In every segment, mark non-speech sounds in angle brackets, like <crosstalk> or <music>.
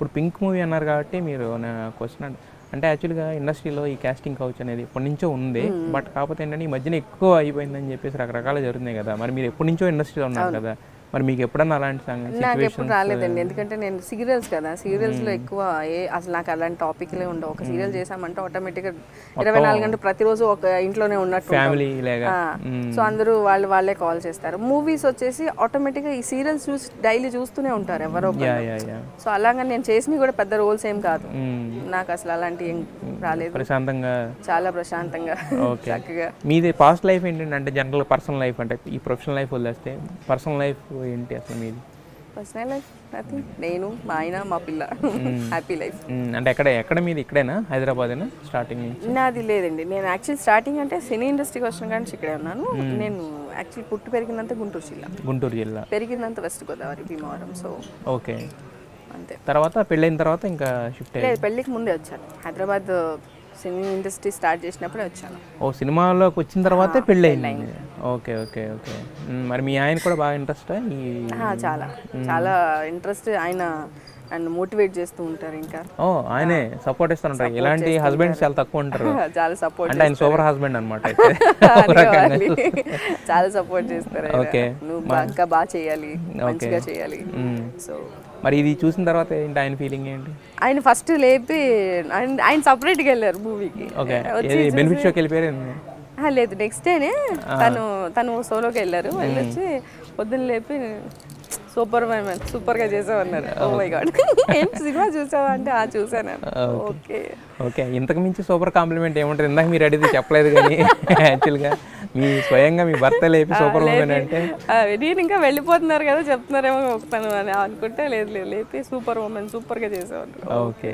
ఇప్పుడు pink movie అన్నారు కాబట్టి మీరు నా క్వశ్చన్ అంటే యాక్చువల్గా ఇండస్ట్రీలో ఈ కాస్టింగ్ కౌచ్ అనేది ఎప్పటి నుంచో ఉంది. బట్ కాకపోతే ఏంటంటే ఈ మధ్యన ఎక్కువ అయిపోయిందని చెప్పేసి రకరకాలు జరుగుతున్నాయి కదా. మరి మీరు ఎప్పటి నుంచో ఇండస్ట్రీలో ఉన్నారు కదా. మరి మీకు ఎప్పుడన్నా అలాంటి నాకు ఎప్పుడు రాలేదండి. ఎందుకంటే నేను సీరియల్స్ కదా. సీరియల్స్లో ఎక్కువ ఏ అసలు నాకు అలాంటి టాపిక్లే ఉండవు. ఒక సీరియల్ చేసామంటే ఆటోమేటిక్గా ఇరవై నాలుగు గంటలు ప్రతిరోజు ఒక ఇంట్లోనే ఉన్నట్టు ఫ్యామిలీ లేగా. సో అందరూ వాళ్ళు వాళ్ళే కాల్ చేస్తారు. మూవీస్ వచ్చేసి ఆటోమేటిక్గా ఈ సీరియల్స్ చూసి డైలీ చూస్తూనే ఉంటారు ఎవరో సో అలాగా నేను చేసినవి కూడా పెద్ద రోల్స్ ఏం కాదు. నాకు అసలు అలాంటి ఏం రాలేదు. ప్రశాంతంగా. చాలా ప్రశాంతంగా. చక్కగా. మీది పాస్ట్ లైఫ్ ఏంటంటే అంటే జనరల్ పర్సనల్ లైఫ్ అంటే ఈ ప్రొఫెషనల్ లైఫ్ వదిలేస్తే పర్సనల్ లైఫ్ ఏంటి అసలు మీది? పర్సనల్ లైఫ్ నథింగ్ నేను మా ఆయన మా పిల్ల. Happy life. అంటే ఎక్కడ ఎక్కడ మీది? ఇక్కడేనా? హైదరాబాదేనా? స్టార్టింగ్ నాది లేదండి. నేను యాక్చువల్ స్టార్టింగ్ అంటే సినీ ఇండస్ట్రీకి వచ్చిన కానీ ఇక్కడే ఉన్నాను. నేను యాక్చువల్ పుట్టి పెరిగినంత గుంటూరు జిల్లా. గుంటూరు జిల్లా. పెరిగినంత West Godavari Bhimavaram so okay. అంతే. తర్వాత పెళ్ళైన తర్వాత ఇంకా షిఫ్ట్ అయ్యి లేదు పెళ్ళికి ముందే వచ్చాను. హైదరాబాద్ సినీ ఇండస్ట్రీ స్టార్ట్ చేసినప్పుడే వచ్చాను. ఓ సినిమాలోకి వచ్చిన తర్వాతే పెళ్ళయింది. Okay okay okay. మరి మీ ఆయన కూడా బాగా ఇంట్రెస్ట్? చాలా. చాలా ఇంట్రెస్ట్ ఆయన నన్ను మోటివేట్ చేస్తూ ఉంటారు ఇంకా. ఓ ఆయనే సపోర్ట్ ఇస్తానంటారు ఇలాంటి హస్బెండ్స్ చాలా తక్కువ ఉంటారు. <laughs> చాలా సపోర్ట్ అంటే ఆయన సూపర్ హస్బెండ్ అనమాట. <laughs> చాలా సపోర్ట్ చేస్తారు. ఓకే. నువ్వు ఇంకా బాగా చేయాలి. మంచిగా చేయాలి. సో మరి ఇది చూసిన తర్వాత ఏంటి ఆయన ఫీలింగ్ ఏంటి? ఆయన ఫస్ట్ లేపి ఆయన సపరేట్గా వెళ్ళారు మూవీకి ఓకే. బెనిఫిట్ షోకి వెళ్ళిపోయారు? లేదు నెక్స్ట్ డేనే తను తను సోలోకి వెళ్ళారు. వెళ్ళొచ్చి పొద్దున్న లేపి సూపర్ మ్యాన్ సూపర్గా చేసావన్నారు. ఓ. మై గాడ్ <laughs> ఏం సినిమా చూసావా అంటే ఆ చూసాను. ఓకే. ఓకే. ఇంతకు మించి సూపర్ కాంప్లిమెంట్ ఏముంటుంది ఇందాక మీరు అడిగితే చెప్పలేదు కానీ <laughs> యాక్చువల్గా మీ స్వయంగా మీ భర్త లేపి సూపర్ ఉమెన్ అంటే. నేను ఇంకా వెళ్ళిపోతున్నారు కదా చెప్తున్నారేమో తను అని అనుకుంటే లేదు లేదు లేపి సూపర్ ఉమెన్ సూపర్గా చేసావన్నారు okay.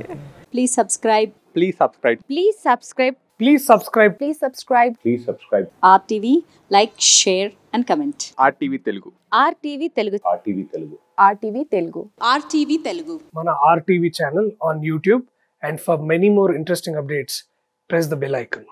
Please subscribe. Please subscribe. Please subscribe Please subscribe. Please subscribe. Please subscribe. RTV, like, share and comment. RTV Telugu. RTV Telugu. RTV Telugu. RTV Telugu. RTV Telugu. Mana RTV channel on YouTube and for many more interesting updates, press the bell icon.